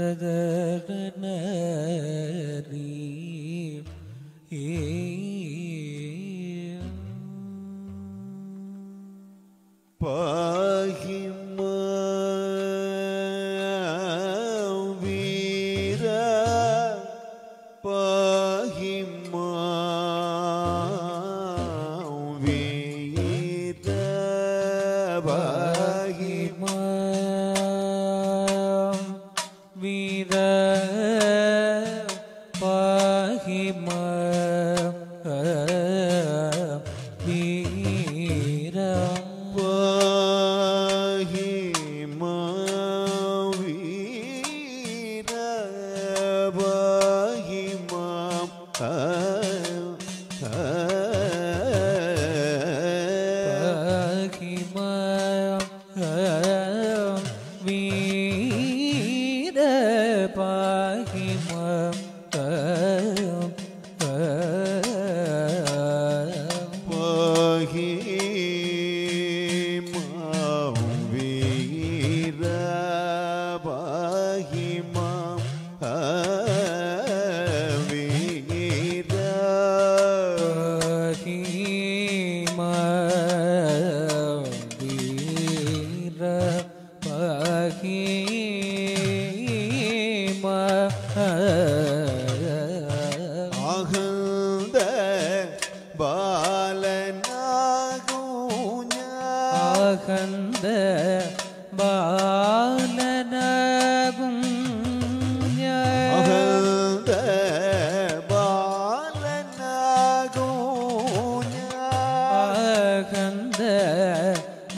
the Uh -huh.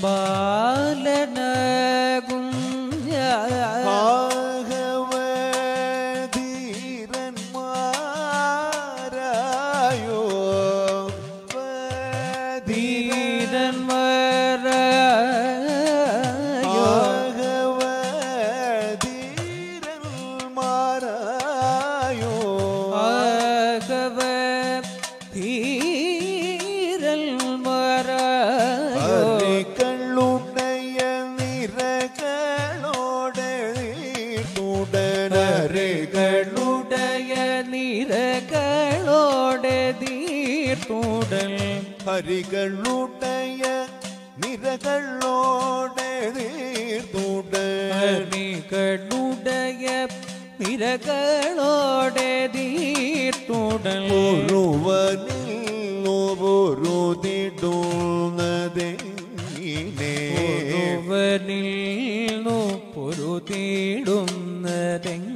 bà. ഹരികളുടയ നിരകളോടെ നീർത്തുടനികളുടയ നിരകളോടെ നീർത്തുടൽ. ഒരുവനിൽ ഒരു തിടുന്നതേ ഒരുവനിൽ പൊരുതിടുന്നതെങ്ങ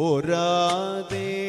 ഓരാതേ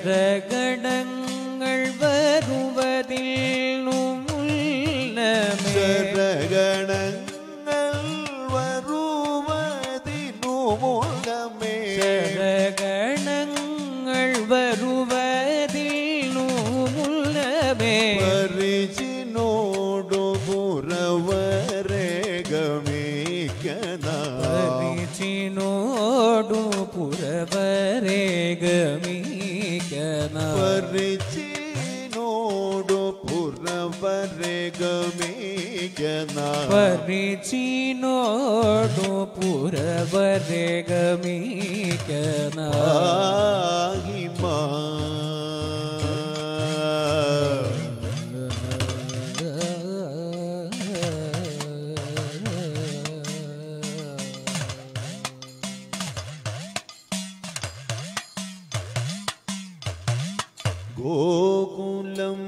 ശരകടങ്ങൾ വരുവതിൽ ശരകടങ്ങൾ വരുവതിനുമുള്ളമേ ശരകടങ്ങൾ വരുവതിനുമുള്ളമേ പരിചിനോടു പുറവരേഗമേക്കന പരിചിനോടു പുറവരേഗമേ ನ ಪರಿಚೀನೋಡು ಪುರವರೆಗಮೀಗನ ಪರಿಚೀನೋಡು ಪುರವರೆಗಮೀಗನ ಹಿಮ ഗോകുലം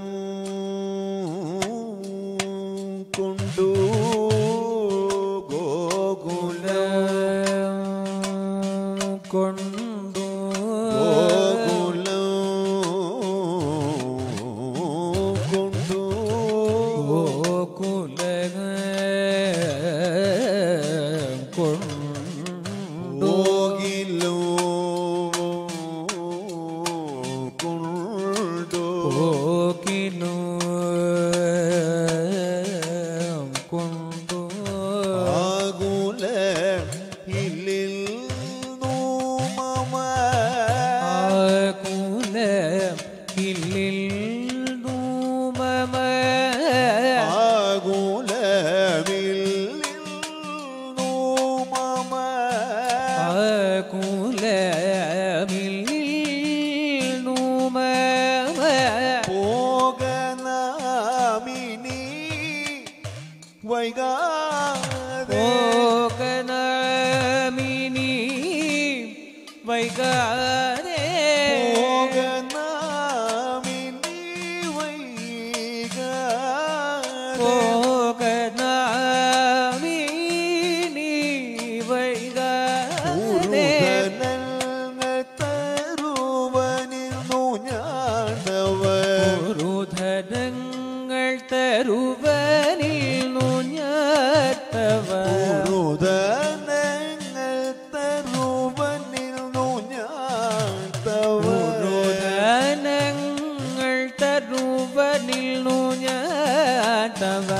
കൊണ്ടു ഗോകുല കൊണ്ടു ഗോകുല കൊണ്ടു ഗോകുല കൊണ്ടു ലോകനാ தவ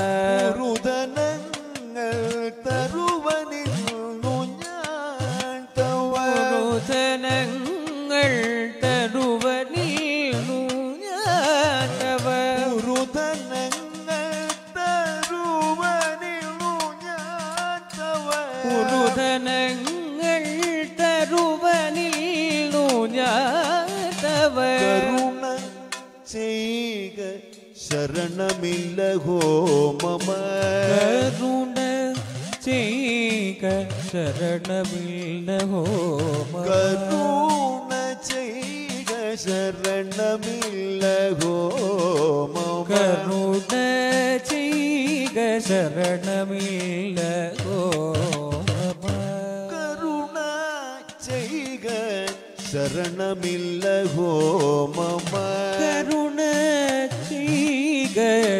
ಶರಣಮಿಲ್ಲಗೋ ಮಮ ಕರುಣ ಚೈಕ ಶರಣಮಿಲ್ಲಗೋ ಕರುಣ ಚೈಕ ಶರಣಮಿಲ್ಲಗೋ ಮಮ ಕರುಣ ಚೈಕ ಶರಣಮಿಲ್ಲಗೋ ಕರುಣ ಚೈಕ ಶರಣಮಿಲ್ಲಗೋ ಮಮ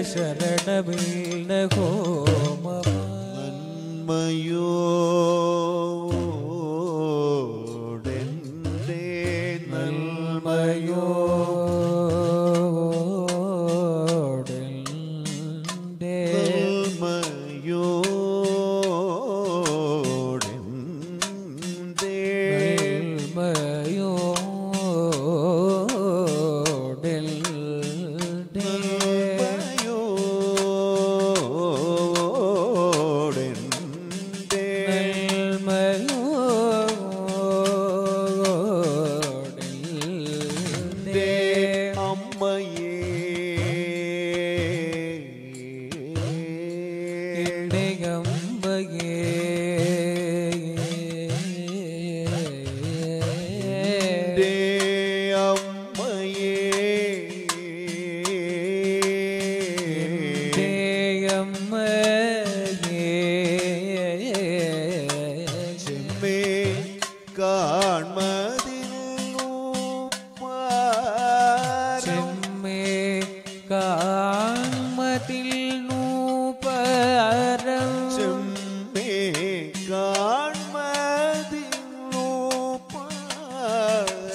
ചെയ്ക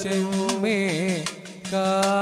ചെമ്മേ കാൺമതിൽ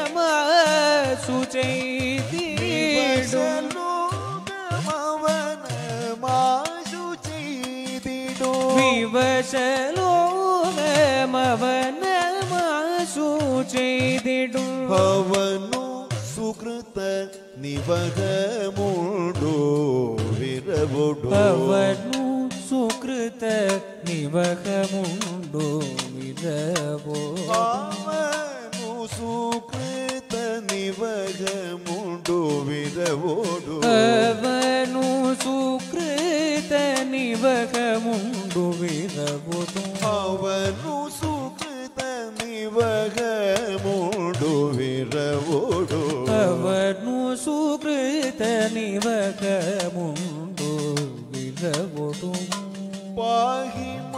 ദിവസലോകമവനമാശു ചെയ്തിടൂ. വിവശലോകമവനമാശു ചെയ്തിടും. ഭവനു സുകൃത നിവഹമുണ്ടോ വിരവുടോ അവനു സുകൃത നിവഹമുണ്ടോ വിരവോ ഭവനു സുകൃത നിവഹമുണ്ടോ വിരവോടോ അവനു സുകൃത നിവഹമുണ്ടു വിരവോതും അവനു സുകൃത നിവഹമുണ്ടോ വിരവോടോ അവനു സുകൃത നിവഹമുണ്ടു पाहिं